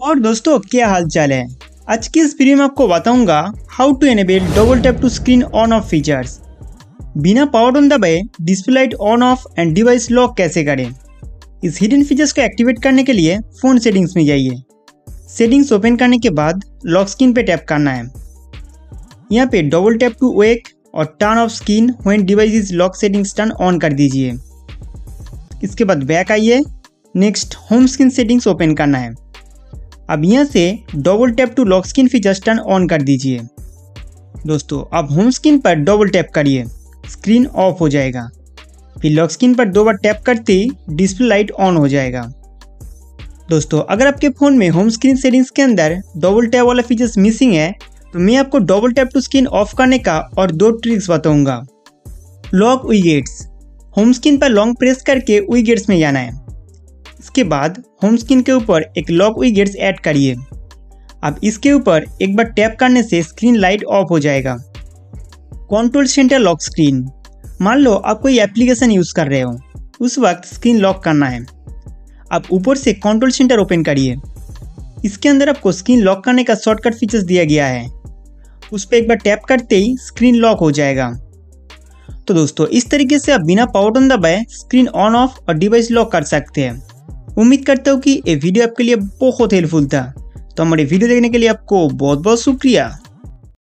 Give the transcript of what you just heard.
और दोस्तों, क्या हाल चाल है? आज की इस वीडियो में आपको बताऊँगा how to enable double tap to screen on off features बिना पावर ऑन दबाए display light on off and device lock कैसे करें? इस हिडन फीचर्स को एक्टिवेट करने के लिए फ़ोन सेटिंग्स में जाइए। सेटिंग्स ओपन करने के बाद लॉक स्क्रीन पे टैप करना है। यहाँ पे डबल टैप टू वेक और turn off screen when device is lock settings turn on कर दीजिए। इसके बाद बैक आइए। Next home screen settings open करना है। अब यहाँ से double tap to lock screen features turn on कर दीजिए। दोस्तों, अब होम स्क्रीन पर डबल टैप करिए। स्क्रीन ऑफ़ हो जाएगा। फिर लॉक स्क्रीन पर दो बार टैप करते ही डिस्प्ले लाइट ऑन हो जाएगा। दोस्तों, अगर आपके फ़ोन में होम स्क्रीन सेटिंग्स के अंदर डबल टैप वाला फीचर्स मिसिंग है तो मैं आपको double tap to screen off करने का और दो ट्रिक्स बताऊँगा। लॉक विगेट्स होम स्क्रीन पर लॉन्ग प्रेस करके विगेट्स में जाना है। इसके बाद होम स्क्रीन के ऊपर एक लॉक विगेट्स ऐड करिए। अब इसके ऊपर एक बार टैप करने से स्क्रीन लाइट ऑफ़ हो जाएगा। कंट्रोल सेंटर लॉक स्क्रीन मान लो आप कोई एप्लीकेशन यूज़ कर रहे हो। उस वक्त स्क्रीन लॉक करना है। अब ऊपर से कंट्रोल सेंटर ओपन करिए। इसके अंदर आपको स्क्रीन लॉक करने का शॉर्टकट फीचर्स दिया गया है। उस पर एक बार टैप करते ही स्क्रीन लॉक हो जाएगा। तो दोस्तों, इस तरीके से आप बिना पावर बटन दबाए स्क्रीन ऑन ऑफ़ और डिवाइस लॉक कर सकते हैं। उम्मीद करता हूँ कि ये वीडियो आपके लिए बहुत हेल्पफुल था। तो हमारे वीडियो देखने के लिए आपको बहुत बहुत शुक्रिया।